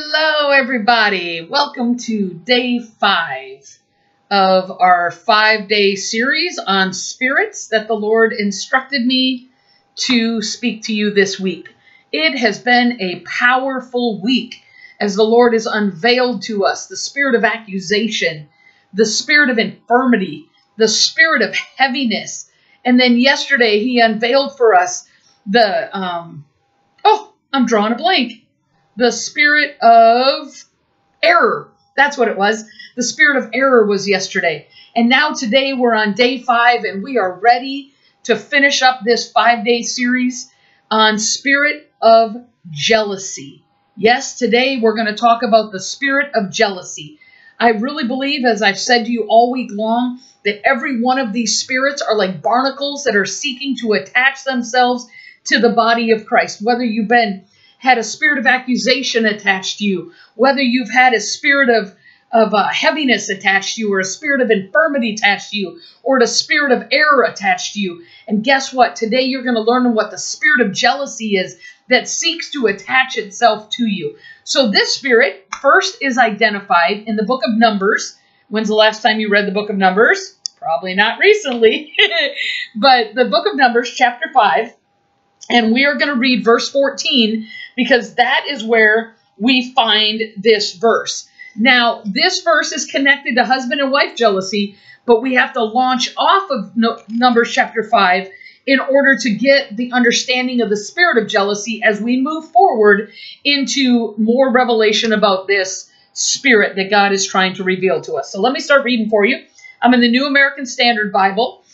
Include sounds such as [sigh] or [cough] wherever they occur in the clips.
Hello, everybody. Welcome to day five of our five day series on spirits that the Lord instructed me to speak to you this week. It has been a powerful week as the Lord has unveiled to us the spirit of accusation, the spirit of infirmity, the spirit of heaviness. And then yesterday, He unveiled for us the, um, oh, I'm drawing a blank the spirit of error. That's what it was. The spirit of error was yesterday. And now today we're on day five and we are ready to finish up this five day series on spirit of jealousy. Yes, today we're going to talk about the spirit of jealousy. I really believe, as I've said to you all week long, that every one of these spirits are like barnacles that are seeking to attach themselves to the body of Christ. Whether you've been had a spirit of accusation attached to you, whether you've had a spirit of of uh, heaviness attached to you, or a spirit of infirmity attached to you, or a spirit of error attached to you. And guess what? Today you're going to learn what the spirit of jealousy is that seeks to attach itself to you. So this spirit first is identified in the book of Numbers. When's the last time you read the book of Numbers? Probably not recently. [laughs] but the book of Numbers, chapter 5, and we are going to read verse 14 because that is where we find this verse. Now, this verse is connected to husband and wife jealousy, but we have to launch off of Numbers chapter 5 in order to get the understanding of the spirit of jealousy as we move forward into more revelation about this spirit that God is trying to reveal to us. So let me start reading for you. I'm in the New American Standard Bible,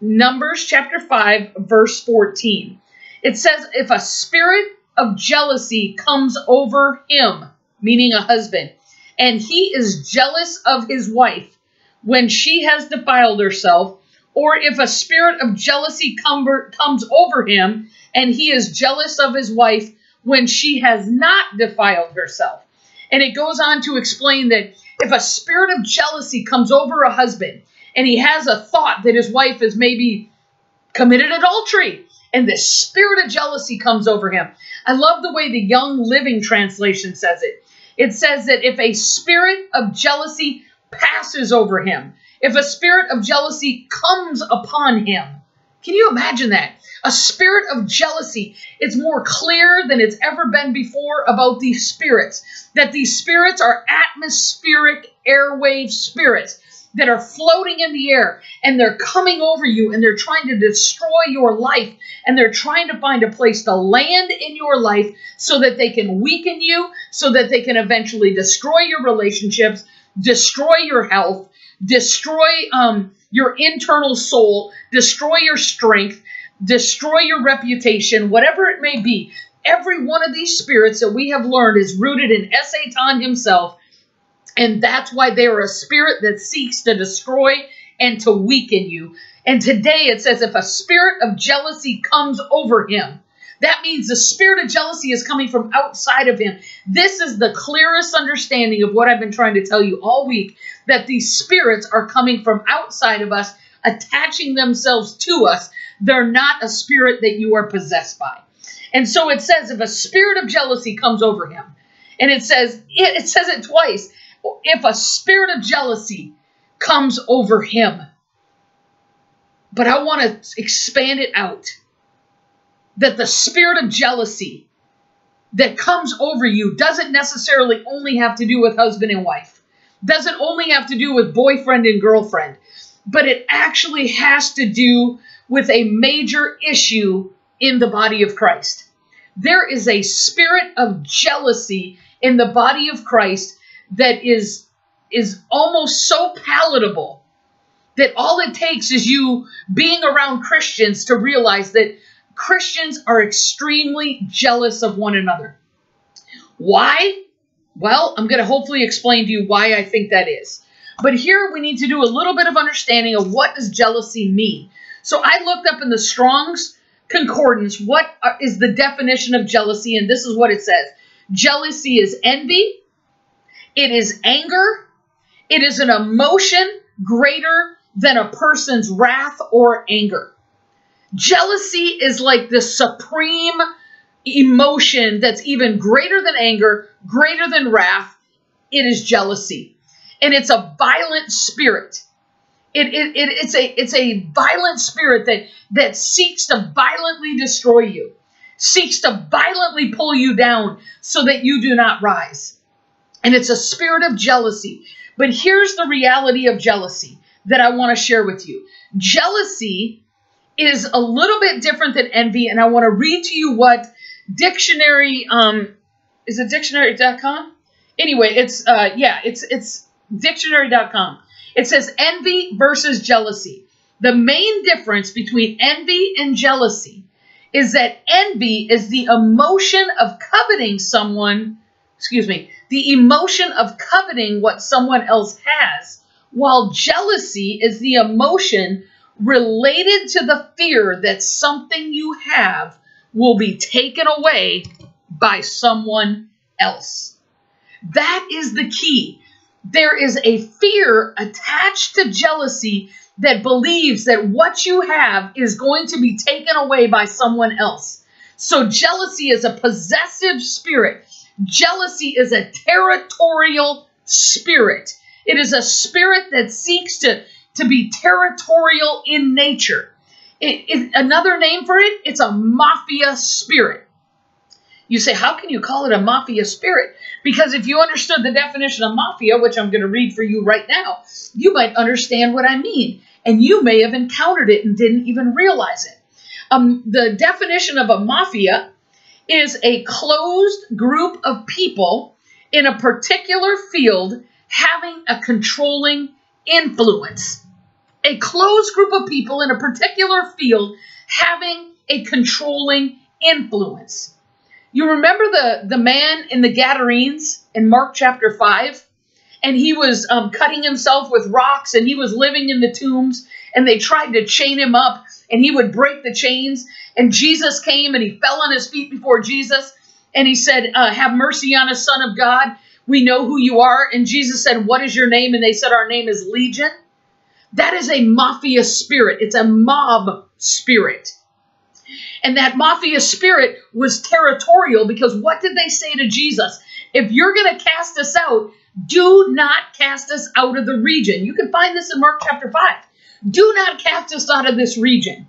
Numbers chapter 5, verse 14. It says, if a spirit of jealousy comes over him, meaning a husband, and he is jealous of his wife when she has defiled herself, or if a spirit of jealousy come, comes over him and he is jealous of his wife when she has not defiled herself. And it goes on to explain that if a spirit of jealousy comes over a husband and he has a thought that his wife has maybe committed adultery and the spirit of jealousy comes over him. I love the way the Young's Literal Translation says it. It says that if a spirit of jealousy passes over him, if a spirit of jealousy comes upon him, can you imagine that? A spirit of jealousy. It's more clear than it's ever been before about these spirits. That these spirits are atmospheric airwave spirits that are floating in the air and they're coming over you and they're trying to destroy your life and they're trying to find a place to land in your life so that they can weaken you, so that they can eventually destroy your relationships, destroy your health, destroy um, your internal soul, destroy your strength, destroy your reputation, whatever it may be. Every one of these spirits that we have learned is rooted in Satan himself and that's why they are a spirit that seeks to destroy and to weaken you. And today it says, if a spirit of jealousy comes over him, that means the spirit of jealousy is coming from outside of him. This is the clearest understanding of what I've been trying to tell you all week that these spirits are coming from outside of us, attaching themselves to us. They're not a spirit that you are possessed by. And so it says, if a spirit of jealousy comes over him, and it says, it, it says it twice if a spirit of jealousy comes over him. But I want to expand it out that the spirit of jealousy that comes over you doesn't necessarily only have to do with husband and wife, doesn't only have to do with boyfriend and girlfriend, but it actually has to do with a major issue in the body of Christ. There is a spirit of jealousy in the body of Christ that is is almost so palatable that all it takes is you being around Christians to realize that Christians are extremely jealous of one another. Why? Well, I'm going to hopefully explain to you why I think that is. But here we need to do a little bit of understanding of what does jealousy mean. So I looked up in the Strong's Concordance what uh, is the definition of jealousy and this is what it says. Jealousy is envy, it is anger. It is an emotion greater than a person's wrath or anger. Jealousy is like the supreme emotion that's even greater than anger, greater than wrath. It is jealousy. And it's a violent spirit. It, it, it, it's a it's a violent spirit that that seeks to violently destroy you, seeks to violently pull you down so that you do not rise. And it's a spirit of jealousy. But here's the reality of jealousy that I want to share with you. Jealousy is a little bit different than envy, and I want to read to you what dictionary um is it dictionary.com? Anyway, it's uh yeah, it's it's dictionary.com. It says envy versus jealousy. The main difference between envy and jealousy is that envy is the emotion of coveting someone, excuse me, the emotion of coveting what someone else has, while jealousy is the emotion related to the fear that something you have will be taken away by someone else. That is the key. There is a fear attached to jealousy that believes that what you have is going to be taken away by someone else. So, jealousy is a possessive spirit. Jealousy is a territorial spirit. It is a spirit that seeks to, to be territorial in nature. It, it, another name for it, it's a mafia spirit. You say, how can you call it a mafia spirit? Because if you understood the definition of mafia, which I'm going to read for you right now, you might understand what I mean. And you may have encountered it and didn't even realize it. Um, the definition of a mafia is a closed group of people in a particular field having a controlling influence. A closed group of people in a particular field having a controlling influence. You remember the, the man in the Gadarenes in Mark chapter 5? And he was um, cutting himself with rocks and he was living in the tombs and they tried to chain him up and he would break the chains. And Jesus came and he fell on his feet before Jesus and he said, uh, Have mercy on us, Son of God. We know who you are. And Jesus said, What is your name? And they said, Our name is Legion. That is a mafia spirit, it's a mob spirit. And that mafia spirit was territorial because what did they say to Jesus? If you're going to cast us out, do not cast us out of the region. You can find this in Mark chapter 5. Do not cast us out of this region.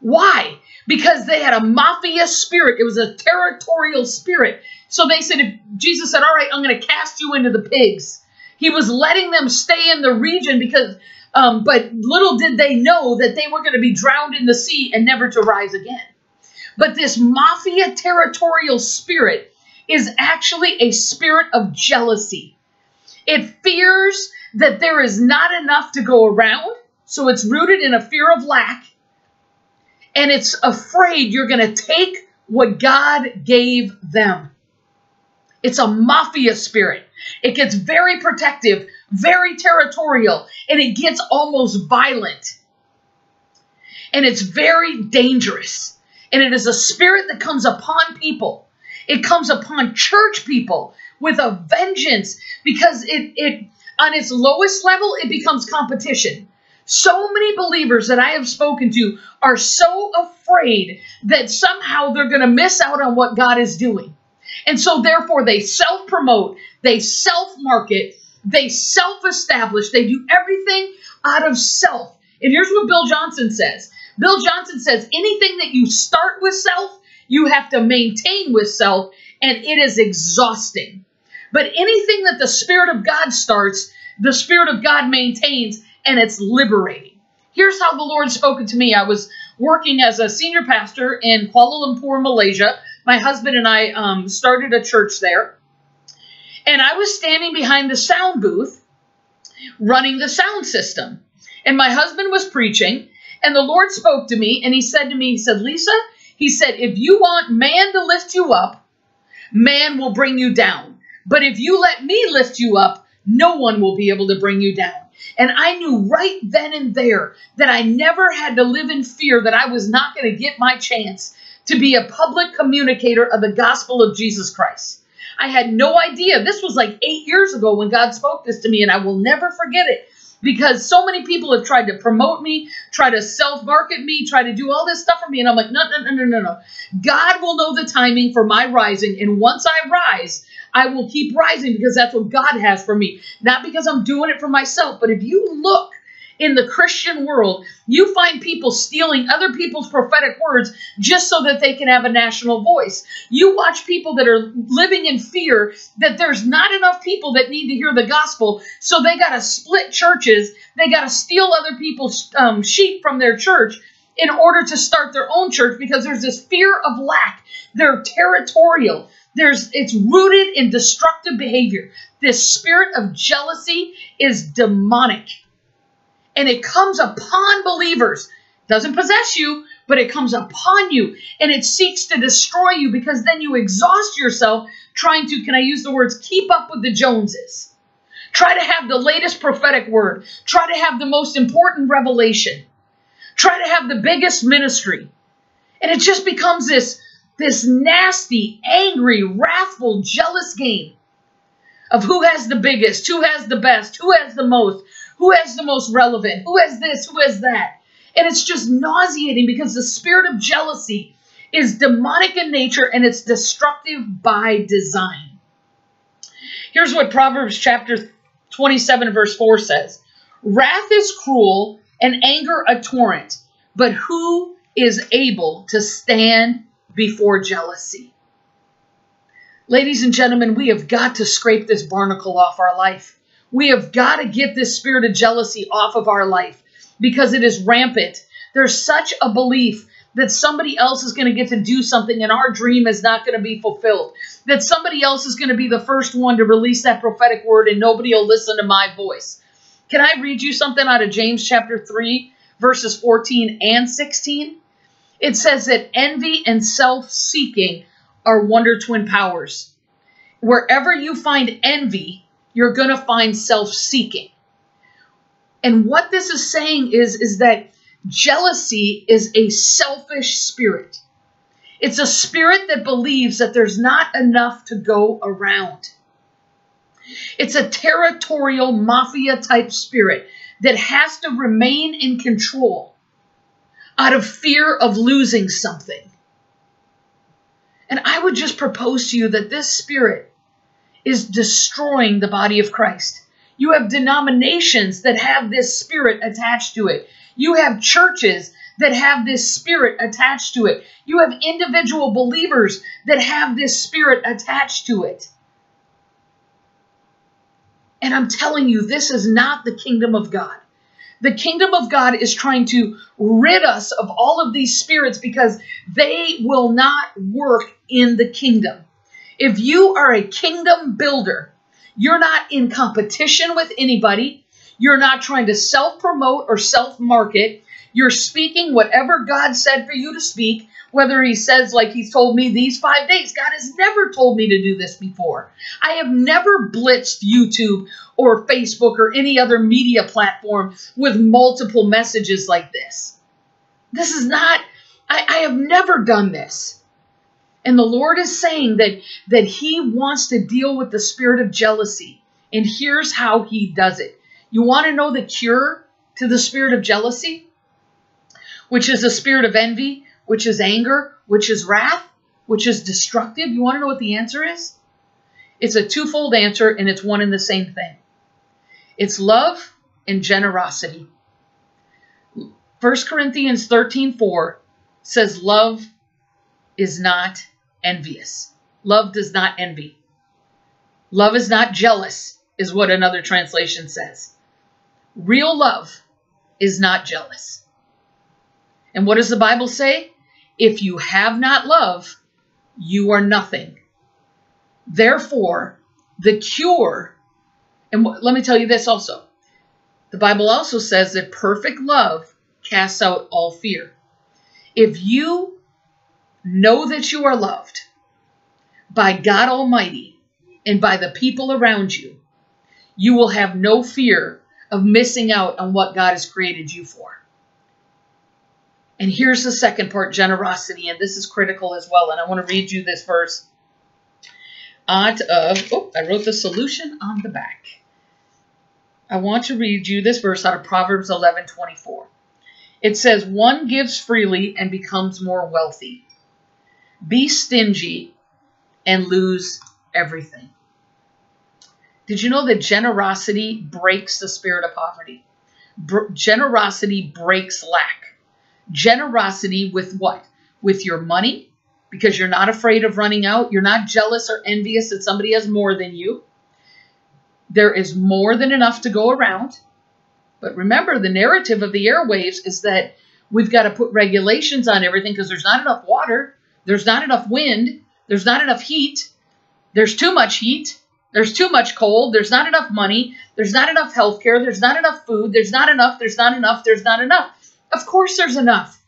Why? Because they had a mafia spirit. It was a territorial spirit. So they said, if Jesus said, All right, I'm going to cast you into the pigs. He was letting them stay in the region because um, but little did they know that they were going to be drowned in the sea and never to rise again. But this mafia territorial spirit is actually a spirit of jealousy. It fears that there is not enough to go around, so it's rooted in a fear of lack, and it's afraid you're going to take what God gave them. It's a mafia spirit. It gets very protective, very territorial, and it gets almost violent. And it's very dangerous. And it is a spirit that comes upon people. It comes upon church people with a vengeance because it, it on its lowest level, it becomes competition. So many believers that I have spoken to are so afraid that somehow they're going to miss out on what God is doing. And so, therefore, they self promote, they self market, they self establish, they do everything out of self. And here's what Bill Johnson says Bill Johnson says anything that you start with self, you have to maintain with self, and it is exhausting. But anything that the Spirit of God starts, the Spirit of God maintains, and it's liberating. Here's how the Lord spoke to me. I was working as a senior pastor in Kuala Lumpur, Malaysia. My husband and I um, started a church there. And I was standing behind the sound booth running the sound system. And my husband was preaching, and the Lord spoke to me, and He said to me, He said, Lisa, He said, if you want man to lift you up, man will bring you down. But if you let me lift you up, no one will be able to bring you down. And I knew right then and there that I never had to live in fear that I was not going to get my chance to be a public communicator of the gospel of Jesus Christ. I had no idea. This was like eight years ago when God spoke this to me, and I will never forget it because so many people have tried to promote me, try to self market me, try to do all this stuff for me. And I'm like, no, no, no, no, no, no. God will know the timing for my rising. And once I rise, I will keep rising because that's what God has for me. Not because I'm doing it for myself, but if you look in the Christian world, you find people stealing other people's prophetic words just so that they can have a national voice. You watch people that are living in fear that there's not enough people that need to hear the gospel, so they got to split churches. They got to steal other people's um, sheep from their church in order to start their own church because there's this fear of lack. They're territorial. There's it's rooted in destructive behavior. This spirit of jealousy is demonic and it comes upon believers. It Doesn't possess you, but it comes upon you and it seeks to destroy you because then you exhaust yourself trying to, can I use the words, keep up with the Joneses. Try to have the latest prophetic word. Try to have the most important revelation. Try to have the biggest ministry. And it just becomes this, this nasty, angry, wrathful, jealous game of who has the biggest, who has the best, who has the most, who has the most relevant? Who has this? Who has that? And it's just nauseating because the spirit of jealousy is demonic in nature and it's destructive by design. Here's what Proverbs chapter 27 verse 4 says. Wrath is cruel and anger a torrent, but who is able to stand before jealousy? Ladies and gentlemen, we have got to scrape this barnacle off our life. We have got to get this spirit of jealousy off of our life because it is rampant. There's such a belief that somebody else is going to get to do something and our dream is not going to be fulfilled. That somebody else is going to be the first one to release that prophetic word and nobody will listen to my voice. Can I read you something out of James chapter 3, verses 14 and 16? It says that envy and self seeking are wonder twin powers. Wherever you find envy, you're going to find self-seeking. And what this is saying is, is that jealousy is a selfish spirit. It's a spirit that believes that there's not enough to go around. It's a territorial mafia type spirit that has to remain in control out of fear of losing something. And I would just propose to you that this spirit is destroying the body of Christ. You have denominations that have this spirit attached to it. You have churches that have this spirit attached to it. You have individual believers that have this spirit attached to it. And I'm telling you, this is not the kingdom of God. The kingdom of God is trying to rid us of all of these spirits because they will not work in the kingdom. If you are a kingdom builder, you're not in competition with anybody. You're not trying to self promote or self market. You're speaking whatever God said for you to speak, whether He says, like He's told me these five days. God has never told me to do this before. I have never blitzed YouTube or Facebook or any other media platform with multiple messages like this. This is not, I, I have never done this. And the Lord is saying that, that He wants to deal with the spirit of jealousy. And here's how He does it. You want to know the cure to the spirit of jealousy? Which is a spirit of envy, which is anger, which is wrath, which is destructive. You want to know what the answer is? It's a twofold answer, and it's one and the same thing. It's love and generosity. 1 Corinthians 13 4 says, Love is not envious. Love does not envy. Love is not jealous, is what another translation says. Real love is not jealous. And what does the Bible say? If you have not love, you are nothing. Therefore, the cure, and let me tell you this also. The Bible also says that perfect love casts out all fear. If you Know that you are loved by God Almighty and by the people around you. You will have no fear of missing out on what God has created you for. And here's the second part generosity, and this is critical as well. And I want to read you this verse out of, oh, I wrote the solution on the back. I want to read you this verse out of Proverbs 11 24. It says, One gives freely and becomes more wealthy. Be stingy and lose everything. Did you know that generosity breaks the spirit of poverty? Br- generosity breaks lack. Generosity with what? With your money, because you're not afraid of running out. You're not jealous or envious that somebody has more than you. There is more than enough to go around. But remember, the narrative of the airwaves is that we've got to put regulations on everything because there's not enough water, there's not enough wind, there's not enough heat, there's too much heat, there's too much cold, there's not enough money, there's not enough health care, there's not enough food, there's not enough, there's not enough, there's not enough. Of course, there's enough.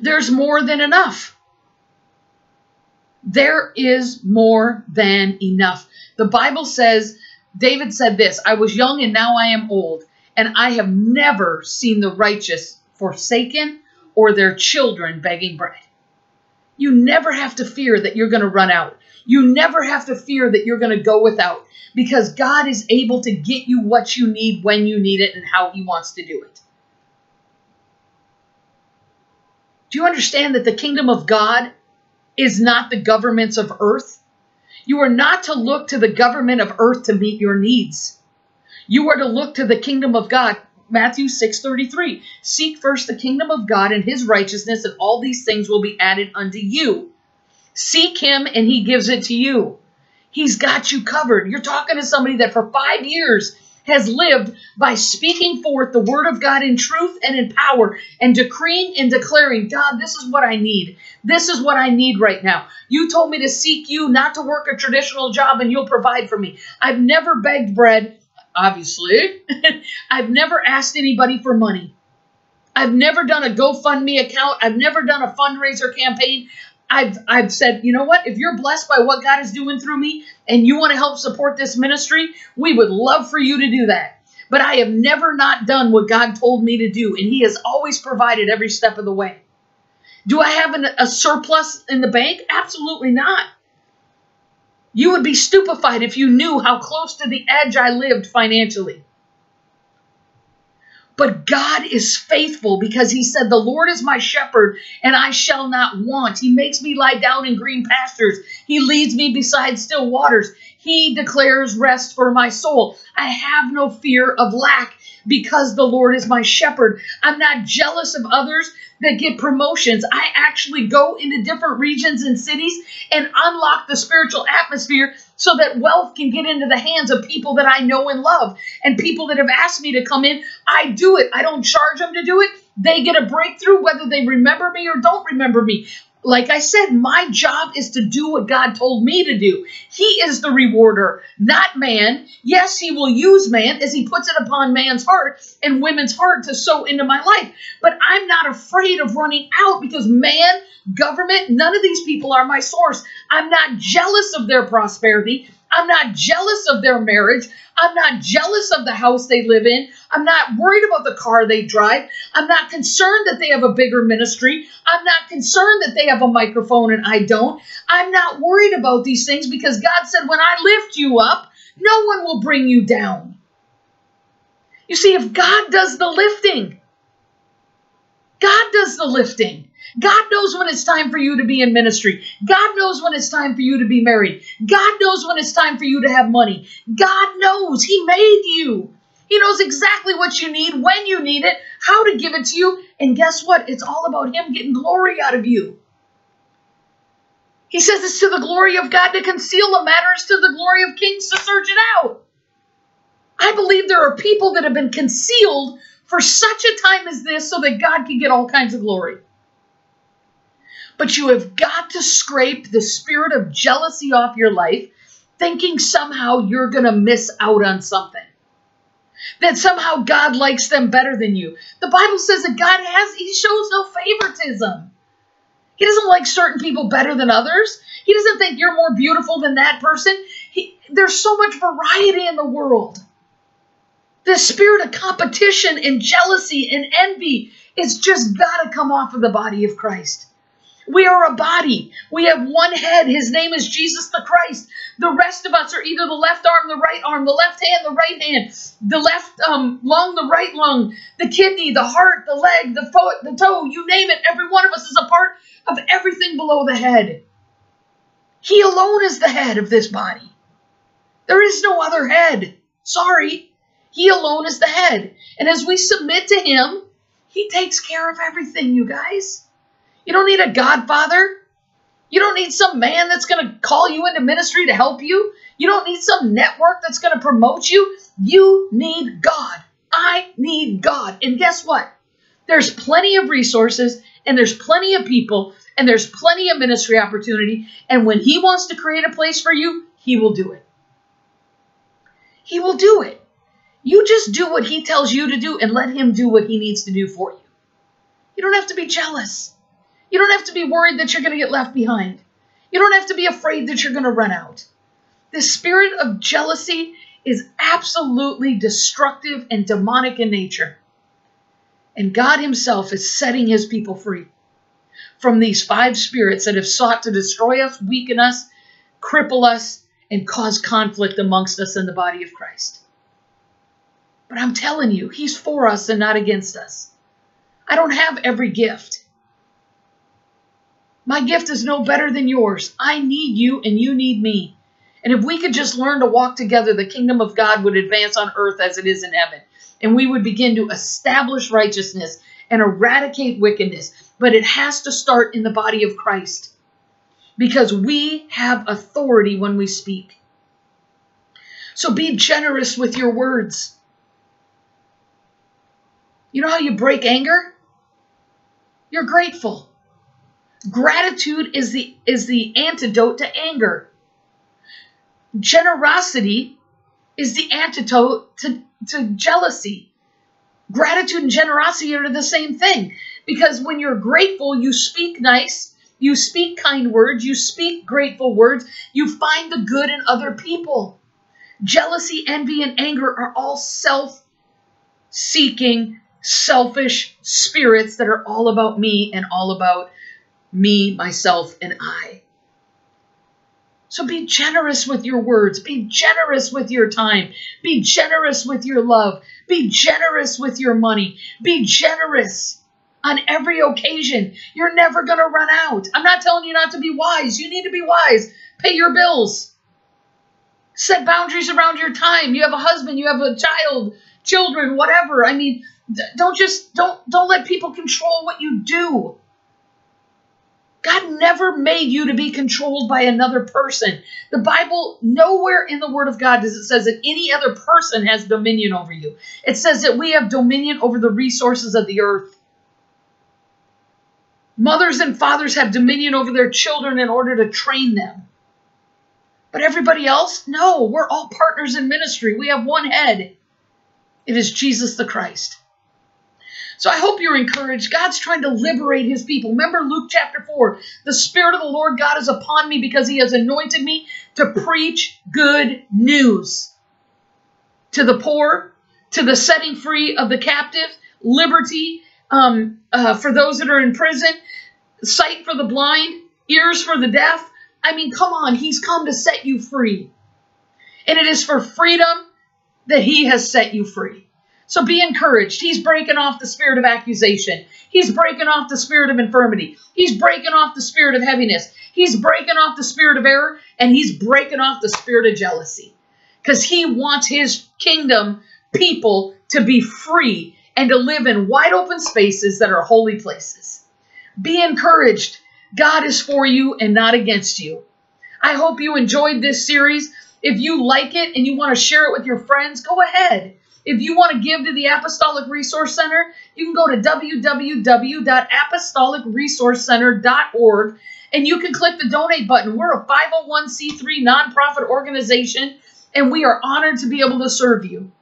There's more than enough. There is more than enough. The Bible says, David said this I was young and now I am old, and I have never seen the righteous forsaken or their children begging bread. You never have to fear that you're going to run out. You never have to fear that you're going to go without because God is able to get you what you need when you need it and how He wants to do it. Do you understand that the kingdom of God is not the governments of earth? You are not to look to the government of earth to meet your needs. You are to look to the kingdom of God. Matthew 6:33. Seek first the kingdom of God and his righteousness and all these things will be added unto you. Seek him and he gives it to you. He's got you covered. You're talking to somebody that for 5 years has lived by speaking forth the word of God in truth and in power and decreeing and declaring, God, this is what I need. This is what I need right now. You told me to seek you, not to work a traditional job, and you'll provide for me. I've never begged bread, obviously. [laughs] I've never asked anybody for money. I've never done a GoFundMe account. I've never done a fundraiser campaign. I've I've said, you know what? If you're blessed by what God is doing through me and you want to help support this ministry, we would love for you to do that. But I have never not done what God told me to do, and He has always provided every step of the way. Do I have an, a surplus in the bank? Absolutely not. You would be stupefied if you knew how close to the edge I lived financially. But God is faithful because he said, The Lord is my shepherd and I shall not want. He makes me lie down in green pastures. He leads me beside still waters. He declares rest for my soul. I have no fear of lack because the Lord is my shepherd. I'm not jealous of others that get promotions. I actually go into different regions and cities and unlock the spiritual atmosphere so that wealth can get into the hands of people that I know and love and people that have asked me to come in. I do it. I don't charge them to do it. They get a breakthrough whether they remember me or don't remember me. Like I said, my job is to do what God told me to do. He is the rewarder, not man. Yes, he will use man as he puts it upon man's heart and women's heart to sow into my life. But I'm not afraid of running out because man, government, none of these people are my source. I'm not jealous of their prosperity. I'm not jealous of their marriage. I'm not jealous of the house they live in. I'm not worried about the car they drive. I'm not concerned that they have a bigger ministry. I'm not concerned that they have a microphone and I don't. I'm not worried about these things because God said, when I lift you up, no one will bring you down. You see, if God does the lifting, God does the lifting. God knows when it's time for you to be in ministry. God knows when it's time for you to be married. God knows when it's time for you to have money. God knows. He made you. He knows exactly what you need, when you need it, how to give it to you. And guess what? It's all about Him getting glory out of you. He says it's to the glory of God to conceal the matters, to the glory of kings to search it out. I believe there are people that have been concealed for such a time as this so that God can get all kinds of glory. But you have got to scrape the spirit of jealousy off your life, thinking somehow you're going to miss out on something. That somehow God likes them better than you. The Bible says that God has, He shows no favoritism. He doesn't like certain people better than others. He doesn't think you're more beautiful than that person. He, there's so much variety in the world. The spirit of competition and jealousy and envy is just got to come off of the body of Christ. We are a body. We have one head. His name is Jesus the Christ. The rest of us are either the left arm, the right arm, the left hand, the right hand, the left um, lung, the right lung, the kidney, the heart, the leg, the foot, the toe, you name it. Every one of us is a part of everything below the head. He alone is the head of this body. There is no other head. Sorry. He alone is the head. And as we submit to him, he takes care of everything, you guys. You don't need a godfather. You don't need some man that's going to call you into ministry to help you. You don't need some network that's going to promote you. You need God. I need God. And guess what? There's plenty of resources and there's plenty of people and there's plenty of ministry opportunity. And when He wants to create a place for you, He will do it. He will do it. You just do what He tells you to do and let Him do what He needs to do for you. You don't have to be jealous. You don't have to be worried that you're going to get left behind. You don't have to be afraid that you're going to run out. The spirit of jealousy is absolutely destructive and demonic in nature. And God Himself is setting His people free from these five spirits that have sought to destroy us, weaken us, cripple us, and cause conflict amongst us in the body of Christ. But I'm telling you, He's for us and not against us. I don't have every gift. My gift is no better than yours. I need you and you need me. And if we could just learn to walk together, the kingdom of God would advance on earth as it is in heaven. And we would begin to establish righteousness and eradicate wickedness. But it has to start in the body of Christ because we have authority when we speak. So be generous with your words. You know how you break anger? You're grateful. Gratitude is the is the antidote to anger. Generosity is the antidote to, to jealousy. Gratitude and generosity are the same thing because when you're grateful, you speak nice, you speak kind words, you speak grateful words, you find the good in other people. Jealousy, envy, and anger are all self seeking, selfish spirits that are all about me and all about me, myself, and I. So be generous with your words. Be generous with your time. Be generous with your love. Be generous with your money. Be generous on every occasion. You're never going to run out. I'm not telling you not to be wise. You need to be wise. Pay your bills. Set boundaries around your time. You have a husband, you have a child, children, whatever. I mean, don't just don't don't let people control what you do. God never made you to be controlled by another person. The Bible, nowhere in the Word of God does it says that any other person has dominion over you. It says that we have dominion over the resources of the earth. Mothers and fathers have dominion over their children in order to train them. But everybody else, no, we're all partners in ministry. We have one head. It is Jesus the Christ. So I hope you're encouraged. God's trying to liberate his people. Remember Luke chapter 4 the Spirit of the Lord God is upon me because he has anointed me to preach good news to the poor, to the setting free of the captive, liberty um, uh, for those that are in prison, sight for the blind, ears for the deaf. I mean, come on, he's come to set you free. And it is for freedom that he has set you free. So be encouraged. He's breaking off the spirit of accusation. He's breaking off the spirit of infirmity. He's breaking off the spirit of heaviness. He's breaking off the spirit of error. And he's breaking off the spirit of jealousy. Because he wants his kingdom people to be free and to live in wide open spaces that are holy places. Be encouraged. God is for you and not against you. I hope you enjoyed this series. If you like it and you want to share it with your friends, go ahead. If you want to give to the Apostolic Resource Center, you can go to www.apostolicresourcecenter.org and you can click the donate button. We're a 501c3 nonprofit organization and we are honored to be able to serve you.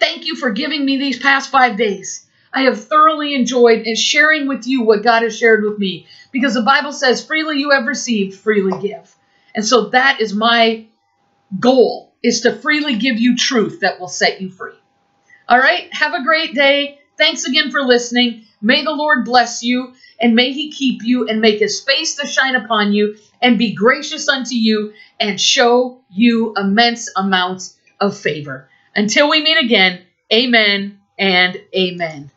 Thank you for giving me these past five days. I have thoroughly enjoyed and sharing with you what God has shared with me because the Bible says, freely you have received, freely give. And so that is my goal is to freely give you truth that will set you free. All right, have a great day. Thanks again for listening. May the Lord bless you, and may he keep you, and make his face to shine upon you, and be gracious unto you, and show you immense amounts of favor. Until we meet again, amen and amen.